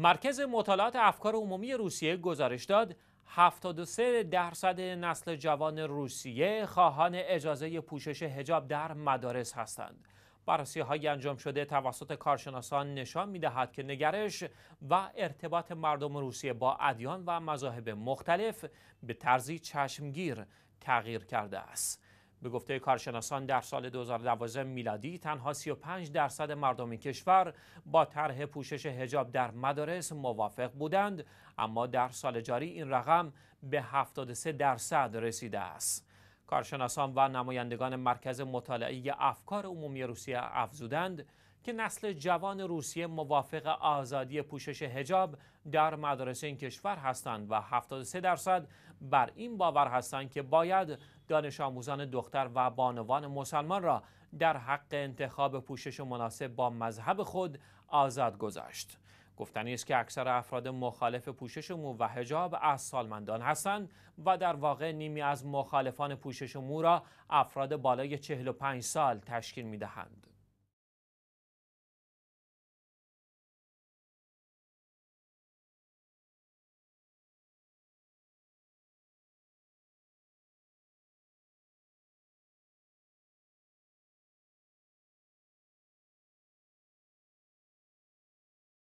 مرکز مطالعات افکار عمومی روسیه گزارش داد 73 درصد نسل جوان روسیه خواهان اجازه پوشش هجاب در مدارس هستند. بررسی های انجام شده توسط کارشناسان نشان می دهد که نگرش و ارتباط مردم روسیه با ادیان و مذاهب مختلف به طرزی چشمگیر تغییر کرده است. به گفته کارشناسان در سال 2012 میلادی تنها 35 درصد مردم کشور با طرح پوشش هجاب در مدارس موافق بودند اما در سال جاری این رقم به 73 درصد رسیده است. کارشناسان و نمایندگان مرکز مطالعه افکار عمومی روسیه افزودند که نسل جوان روسیه موافق آزادی پوشش هجاب در مدارس این کشور هستند و 73 درصد بر این باور هستند که باید دانش آموزان دختر و بانوان مسلمان را در حق انتخاب پوشش مناسب با مذهب خود آزاد گذاشت. گفتنی است که اکثر افراد مخالف پوشش مو و حجاب از سالمندان هستند و در واقع نیمی از مخالفان پوشش مو را افراد بالای 45 سال تشکیل می دهند.